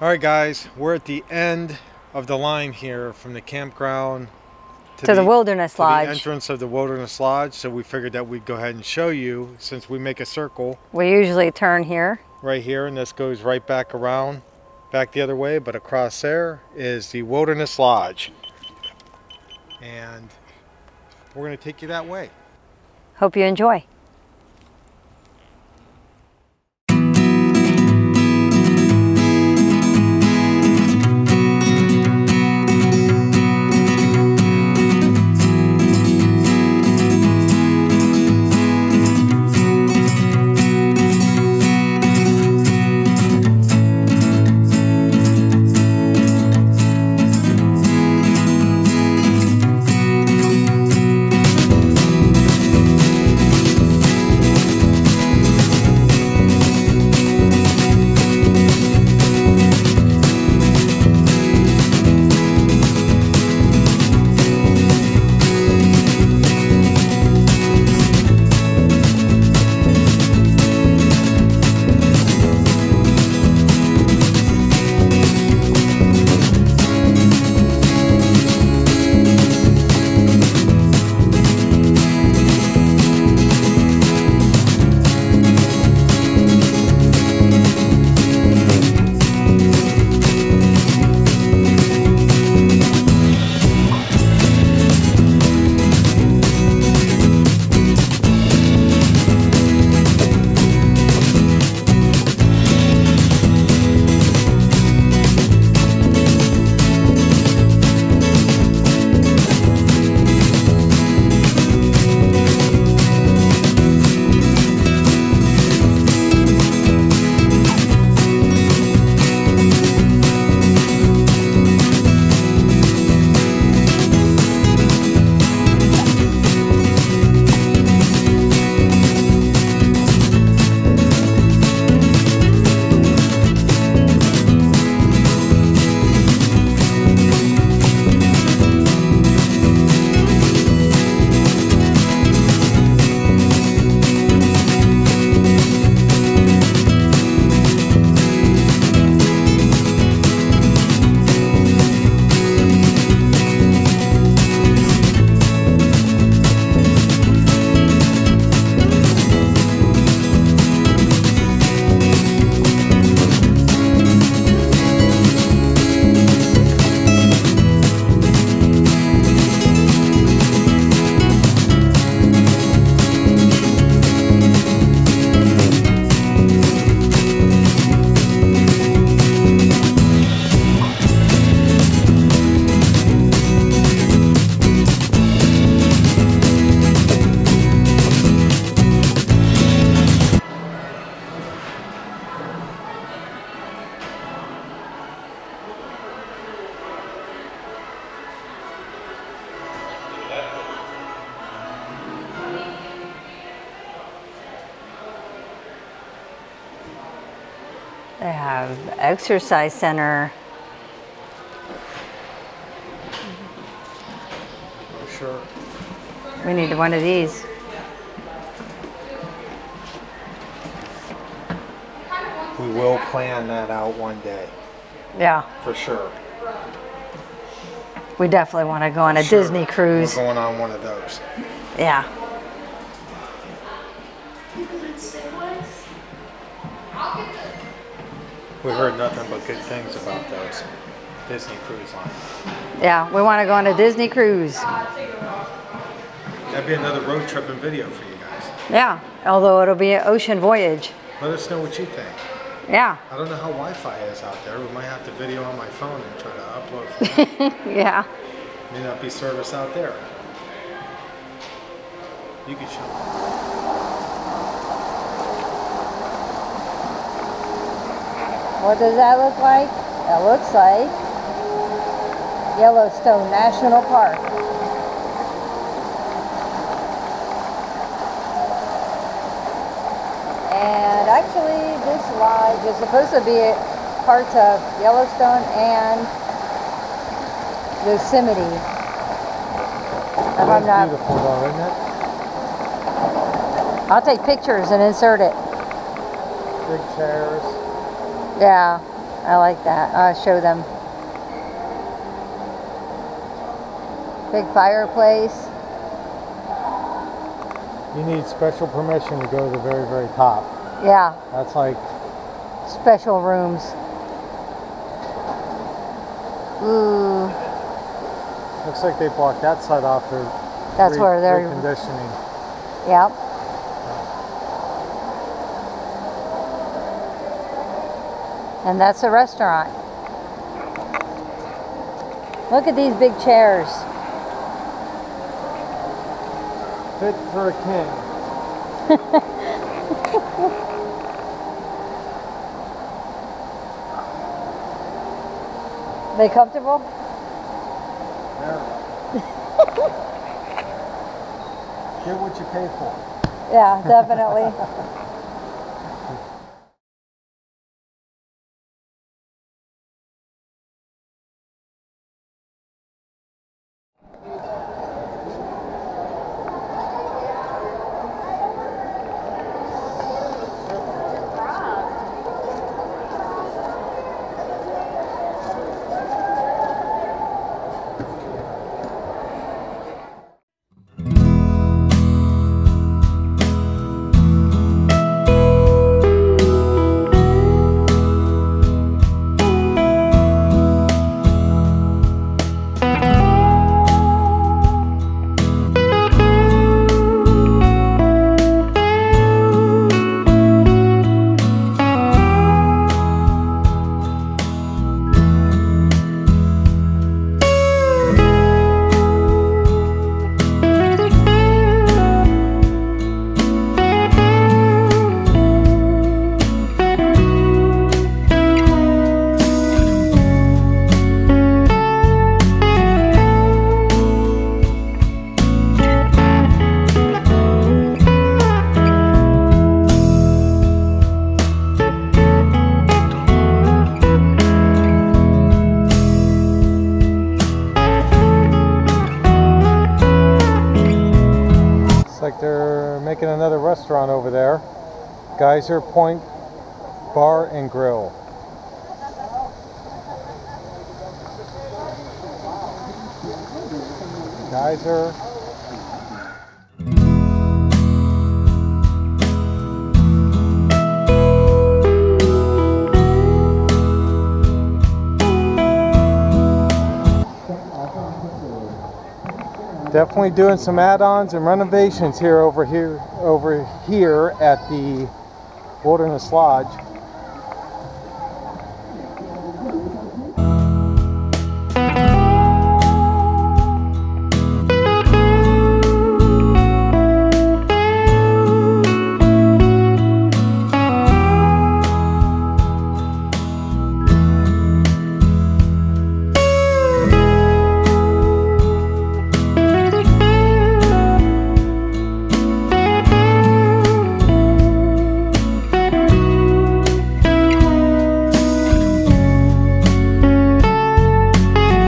All right, guys, we're at the end of the line here from the campground To the Wilderness to Lodge. the entrance of the Wilderness Lodge. So we figured that we'd go ahead and show you since we make a circle We usually turn here. right here, and this goes right back around, back the other way. But across there is the Wilderness Lodge, and we're going to take you that way. Hope you enjoy. They have exercise center. For Sure. We need one of these. We will plan that out one day, Yeah, for sure. we definitely want to go on a Sure. Disney cruise. We're going on one of those. Yeah. We heard nothing but good things about those Disney cruise line. Yeah, we want to go on a Disney cruise. That'd be another road trip and video for you guys. Yeah, although it'll be an ocean voyage. Let us know what you think. Yeah, I don't know how Wi-Fi is out there. We might have to video on my phone and try to upload from yeah. May not be service out there. You can show What does that look like? That looks like Yellowstone National Park. And actually, this lodge is supposed to be parts of Yellowstone and Yosemite. If I'm not, Beautiful though, isn't it? I'll take pictures and insert it. Big chairs. Yeah, I like that. Uh, show them. Big fireplace. You need special permission to go to the very, very top. Yeah, That's like, special rooms. Ooh, looks like they blocked that side off for that's where they're. reconditioning. Yep. And that's a restaurant. Look at these big chairs. Fit for a king. They comfortable? Yeah. Get what you pay for. Yeah, definitely. Geyser Point Bar and Grill. Geyser. Definitely doing some add-ons and renovations here over here over here at the Wilderness Lodge.